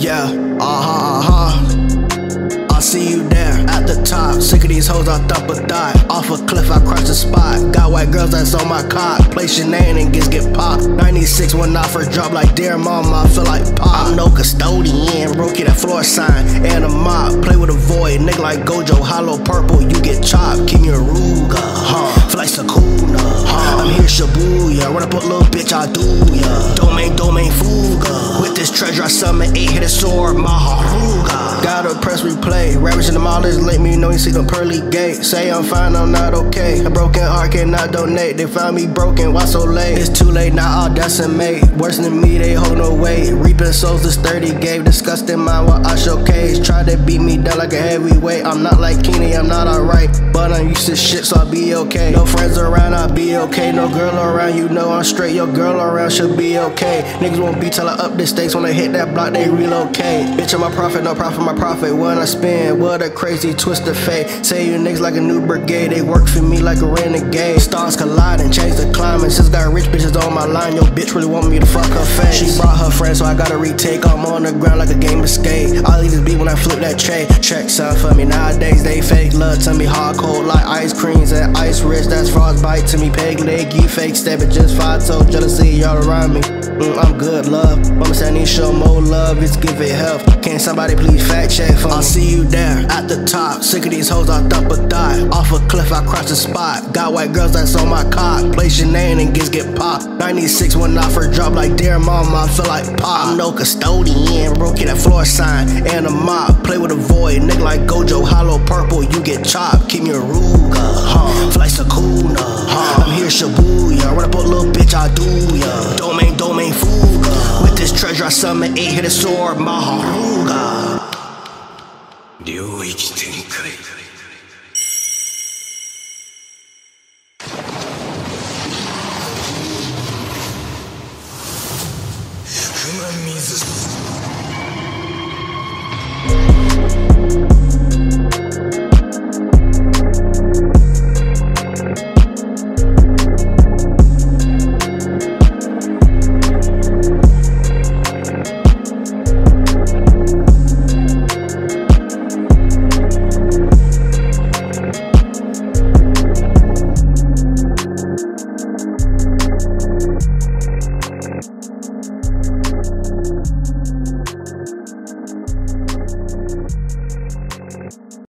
Yeah, uh-huh, uh-huh. I see you there at the top. Sick of these hoes, I thump a die. Off a cliff, I crush the spot. Got white girls that's on my cock. your name and gets get popped. 96 when I first drop like dear mama, I feel like pop. I'm no custodian, rookie that floor sign and a mop. Play with a void, nigga like Gojo, hollow purple, you get chopped. King Ruga, huh? This treasure, I summon eight hit a sword, Mahoraga. Gotta press replay, rappers in the mall is let me know you see them pearly gate. Say I'm fine, I'm not okay. A broken heart cannot donate. They found me broken, why so late? It's too late, now I'll decimate. Worse than me, they hold no weight. Reaping souls, this 30 gave. Disgusting mind while I showcase. Try to beat me down like a heavyweight. I'm not like Keeney, I'm not alright. But I'm used to shit, so I'll be okay. No friends around, I'll be okay. No girl around, you know I'm straight. Your girl around should be okay. Niggas won't be till I up the stakes. When I hit that block, they relocate. Bitch, I'm a profit, no profit, my profit. When I spend, what a crazy twist of fate. Say you niggas like a new brigade. They work for me like a renegade. Stars collide and change the climate. Just got rich bitches on my line. Your bitch really want me to fuck her face. She friends, so I gotta retake. I'm on the ground like a game of skate. All these beat when I flip that tray. Check some for me. Nowadays they fake love to me hard cold like ice creams and ice wrist. That's frostbite to me. Peg leg, you fake step it just five toe jealousy y'all around me. Mm, I'm good, love. Mama said I need show more love. It's give it health. Can somebody please fact check for me? I'll see you there at the top. Sick of these hoes, I thump a thigh. Off a cliff, I crush the spot. Got white girls that's on my cock. your name and gets get popped. 96 when I first drop like dear mama, I feel like pop. I'm no custodian, Broke rookie that floor sign and a mop. Play with a void, nigga like Gojo, hollow purple, you get chopped. Keep your a ruga, huh? Fly Sakuna, huh? I'm here Shibuya, run up a little bitch, I do ya. Domain, domain, fuga. With this treasure I summon, eight hit a sword, Mahoraga. 領域展開